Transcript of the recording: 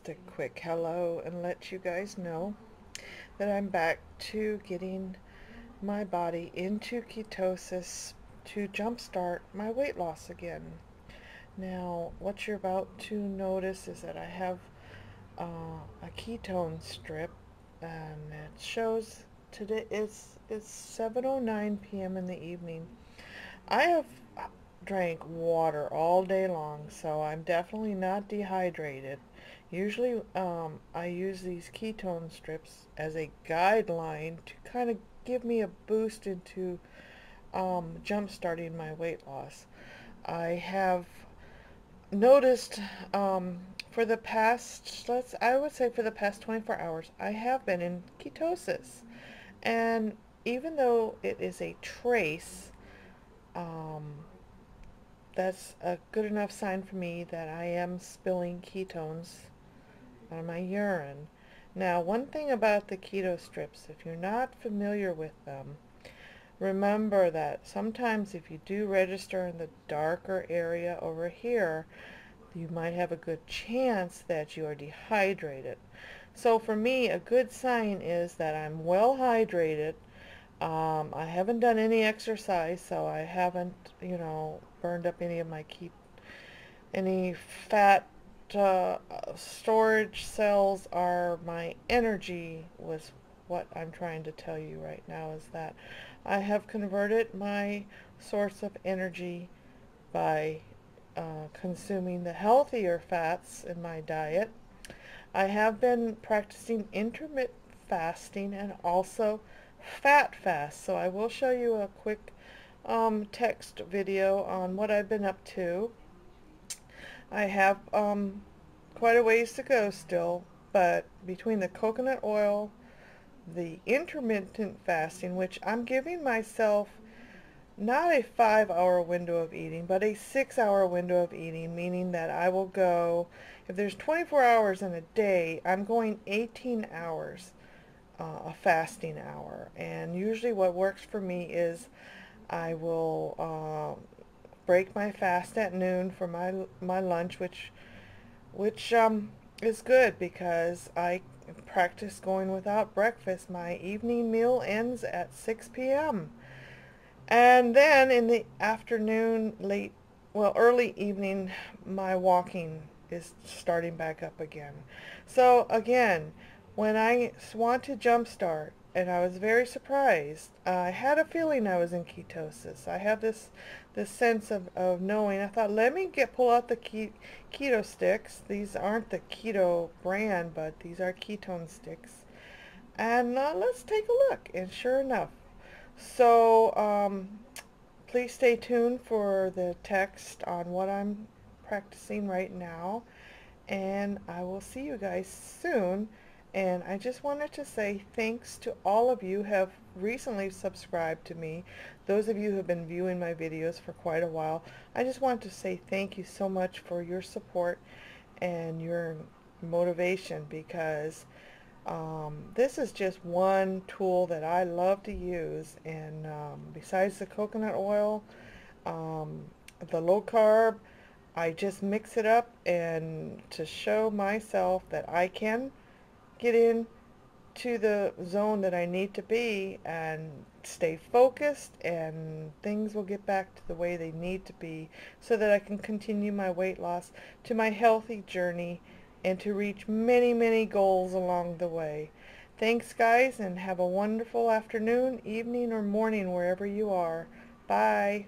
just a quick hello and let you guys know that I'm back to getting my body into ketosis to jumpstart my weight loss again. Now, what you're about to notice is that I have uh, a ketone strip and it shows today it's, it's 7.09 p.m. in the evening. I have drank water all day long, so I'm definitely not dehydrated. Usually um, I use these ketone strips as a guideline to kind of give me a boost into um, jump starting my weight loss. I have noticed um, for the past, let's, I would say for the past 24 hours, I have been in ketosis. And even though it is a trace, um, that's a good enough sign for me that I am spilling ketones on my urine. Now, one thing about the keto strips, if you're not familiar with them, remember that sometimes if you do register in the darker area over here, you might have a good chance that you are dehydrated. So for me, a good sign is that I'm well hydrated. Um, I haven't done any exercise, so I haven't, you know, burned up any of my keep any fat uh, storage cells are my energy was what I'm trying to tell you right now is that I have converted my source of energy by uh, consuming the healthier fats in my diet. I have been practicing intermittent fasting and also fat fast. So I will show you a quick um, text video on what I've been up to. I have um, quite a ways to go still, but between the coconut oil, the intermittent fasting, which I'm giving myself not a five hour window of eating, but a six hour window of eating, meaning that I will go, if there's 24 hours in a day, I'm going 18 hours, uh, a fasting hour. And usually what works for me is I will uh, break my fast at noon for my my lunch, which which um, is good because I practice going without breakfast. My evening meal ends at 6 p.m. And then in the afternoon, late, well, early evening, my walking is starting back up again. So again, when I want to jumpstart, and I was very surprised. I had a feeling I was in ketosis. I have this this sense of, of knowing. I thought, let me get pull out the ke keto sticks. These aren't the keto brand, but these are ketone sticks. And uh, let's take a look. And sure enough. So um, please stay tuned for the text on what I'm practicing right now. And I will see you guys soon. And I just wanted to say thanks to all of you who have recently subscribed to me. Those of you who have been viewing my videos for quite a while. I just want to say thank you so much for your support and your motivation because um, this is just one tool that I love to use and um, besides the coconut oil, um, the low carb, I just mix it up and to show myself that I can get in to the zone that I need to be and stay focused and things will get back to the way they need to be so that I can continue my weight loss to my healthy journey and to reach many, many goals along the way. Thanks guys and have a wonderful afternoon, evening, or morning wherever you are. Bye.